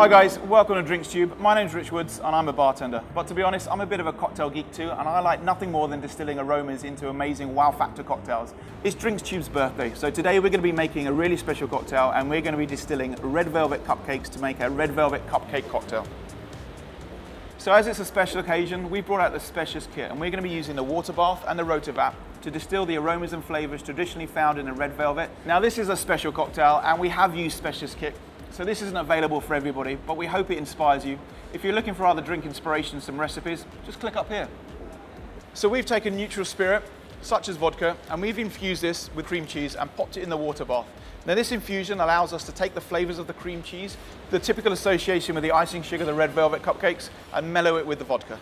Hi guys, welcome to Drinks Tube. My name's Rich Woods and I'm a bartender. But to be honest, I'm a bit of a cocktail geek too and I like nothing more than distilling aromas into amazing wow factor cocktails. It's Drinks Tube's birthday, so today we're going to be making a really special cocktail and we're going to be distilling red velvet cupcakes to make a red velvet cupcake cocktail. So as it's a special occasion, we brought out the Specious kit and we're going to be using the water bath and the rotovap to distill the aromas and flavors traditionally found in a red velvet. Now this is a special cocktail and we have used Specious kit so this isn't available for everybody, but we hope it inspires you. If you're looking for other drink inspirations some recipes, just click up here. So we've taken neutral spirit, such as vodka, and we've infused this with cream cheese and popped it in the water bath. Now this infusion allows us to take the flavors of the cream cheese, the typical association with the icing sugar, the red velvet cupcakes, and mellow it with the vodka.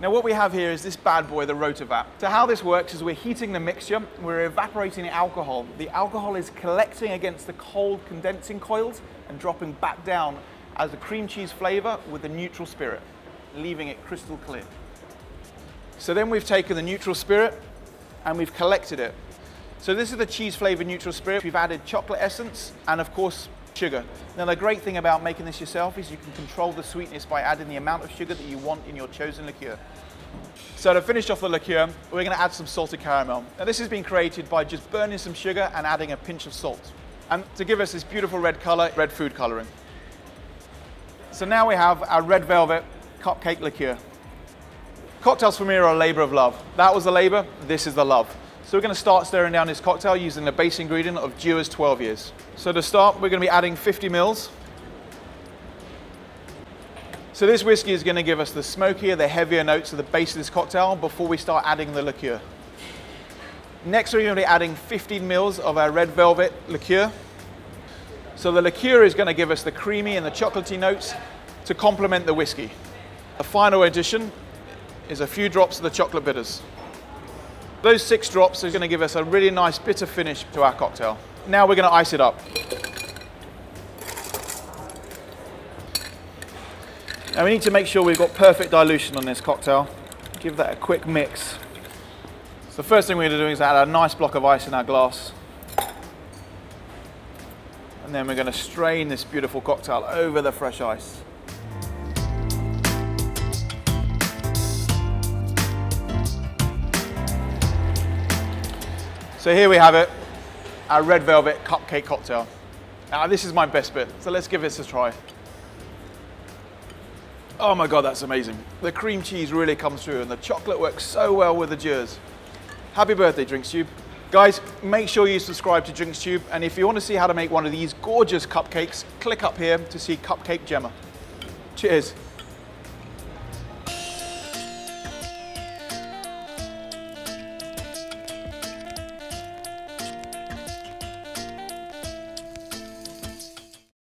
Now what we have here is this bad boy, the Rotovap. So how this works is we're heating the mixture, we're evaporating the alcohol. The alcohol is collecting against the cold condensing coils and dropping back down as a cream cheese flavor with the neutral spirit, leaving it crystal clear. So then we've taken the neutral spirit and we've collected it. So this is the cheese flavored neutral spirit. We've added chocolate essence and of course sugar. Now the great thing about making this yourself is you can control the sweetness by adding the amount of sugar that you want in your chosen liqueur. So to finish off the liqueur, we're going to add some salted caramel. Now this has been created by just burning some sugar and adding a pinch of salt. And to give us this beautiful red color, red food coloring. So now we have our red velvet cupcake liqueur. Cocktails for me are a labor of love. That was the labor, this is the love. So we're going to start stirring down this cocktail using the base ingredient of Dewar's 12 years. So to start, we're going to be adding 50 mils. So this whiskey is going to give us the smokier, the heavier notes of the base of this cocktail before we start adding the liqueur. Next, we're going to be adding 15 mils of our red velvet liqueur. So the liqueur is going to give us the creamy and the chocolatey notes to complement the whiskey. A final addition is a few drops of the chocolate bitters. Those six drops going to give us a really nice bitter finish to our cocktail. Now we're going to ice it up. Now we need to make sure we've got perfect dilution on this cocktail. Give that a quick mix. So the first thing we're going to do is add a nice block of ice in our glass. And then we're going to strain this beautiful cocktail over the fresh ice. So here we have it, our red velvet cupcake cocktail. Now this is my best bit, so let's give this a try. Oh my God, that's amazing. The cream cheese really comes through and the chocolate works so well with the Dewar's. Happy birthday, Drinks Tube. Guys, make sure you subscribe to Drinks Tube, and if you want to see how to make one of these gorgeous cupcakes, click up here to see Cupcake Jemma. Cheers.